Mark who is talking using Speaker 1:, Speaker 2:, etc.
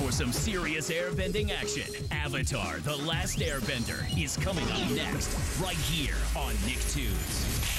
Speaker 1: for some serious airbending action. Avatar The Last Airbender is coming up next, right here on Nicktoons.